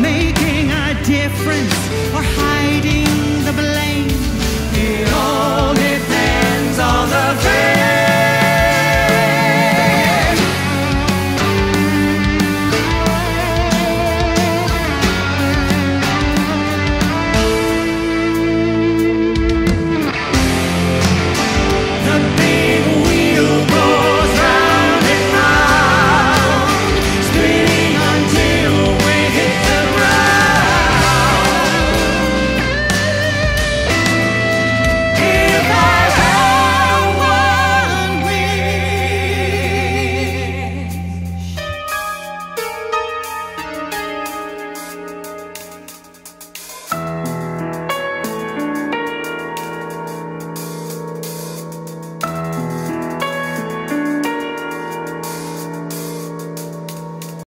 making.